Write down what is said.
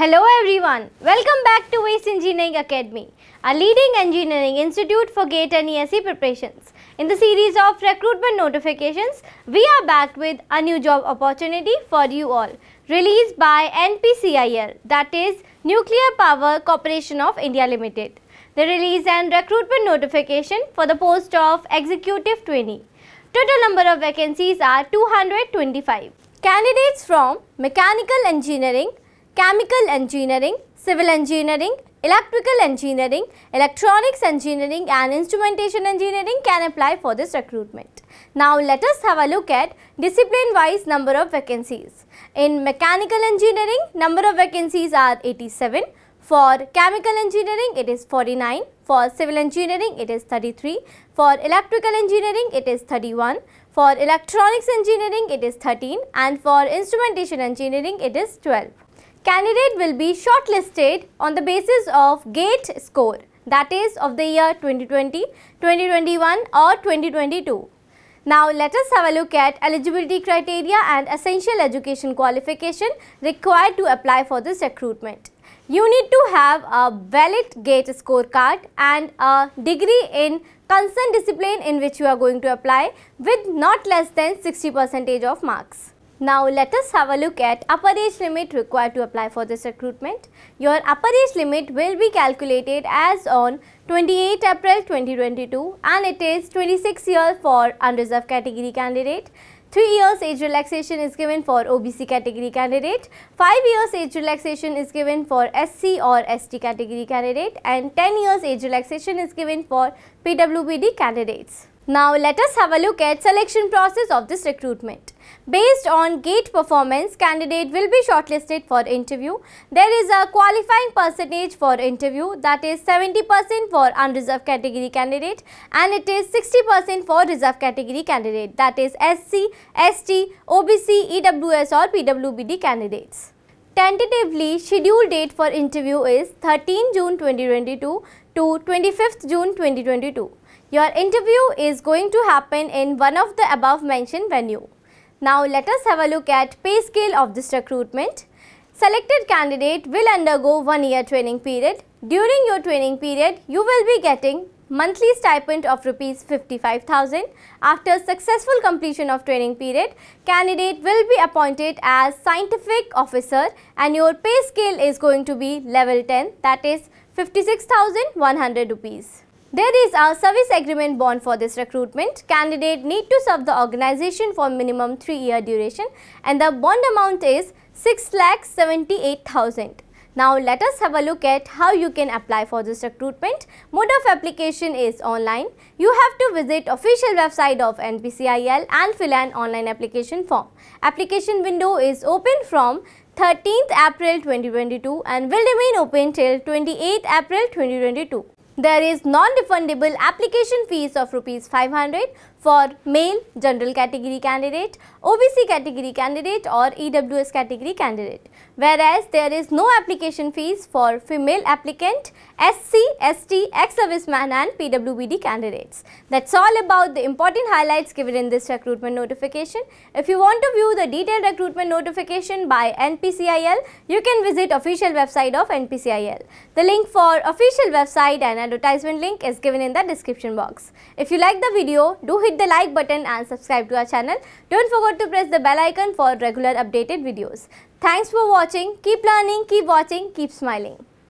Hello everyone, welcome back to ACE Engineering Academy, a leading engineering institute for GATE and ESE preparations. In the series of recruitment notifications, we are back with a new job opportunity for you all, released by NPCIL, that is Nuclear Power Corporation of India Limited. The release and recruitment notification for the post of Executive Trainee. Total number of vacancies are 225. Candidates from Mechanical Engineering, Chemical Engineering, Civil Engineering, Electrical Engineering, Electronics Engineering and Instrumentation Engineering can apply for this recruitment. Now let us have a look at discipline wise number of vacancies. In Mechanical Engineering, number of vacancies are 87. For Chemical Engineering, it is 49. For Civil Engineering, it is 33. For Electrical Engineering, it is 31. For Electronics Engineering, it is 13 and for Instrumentation Engineering, it is 12. Candidate will be shortlisted on the basis of GATE score that is of the year 2020, 2021 or 2022. Now let us have a look at eligibility criteria and essential education qualification required to apply for this recruitment. You need to have a valid GATE scorecard and a degree in concerned discipline in which you are going to apply with not less than 60 percentage of marks. Now let us have a look at upper age limit required to apply for this recruitment. Your upper age limit will be calculated as on 28 April 2022 and it is 26 years for unreserved category candidate. 3 years age relaxation is given for OBC category candidate, 5 years age relaxation is given for SC or ST category candidate and 10 years age relaxation is given for PWBD candidates. Now let us have a look at selection process of this recruitment. Based on GATE performance, candidate will be shortlisted for interview. There is a qualifying percentage for interview that is 70% for unreserved category candidate and it is 60% for reserved category candidate that is SC, ST, OBC, EWS or PWBD candidates. Tentatively, scheduled date for interview is 13 June 2022 to 25th June 2022. Your interview is going to happen in one of the above mentioned venue. Now let us have a look at pay scale of this recruitment. Selected candidate will undergo one year training period. During your training period, you will be getting monthly stipend of rupees 55,000. After successful completion of training period, candidate will be appointed as scientific officer and your pay scale is going to be level 10 that is 56,100 rupees. There is a service agreement bond for this recruitment. Candidate need to serve the organization for minimum 3 year duration and the bond amount is 6 lakh 78,000. Now let us have a look at how you can apply for this recruitment. Mode of application is online. You have to visit official website of NPCIL and fill an online application form. Application window is open from 13th April 2022 and will remain open till 28th April 2022. There is non-refundable application fees of rupees 500 for male general category candidate, OBC category candidate or EWS category candidate. Whereas there is no application fees for female applicant, SC, ST, ex-serviceman and PWBD candidates. That's all about the important highlights given in this recruitment notification. If you want to view the detailed recruitment notification by NPCIL, you can visit official website of NPCIL. The link for official website and advertisement link is given in the description box. If you like the video, do hit the like button and subscribe to our channel. Don't forget to press the bell icon for regular updated videos. Thanks for watching. Keep learning, keep watching, keep smiling.